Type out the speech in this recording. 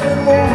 been more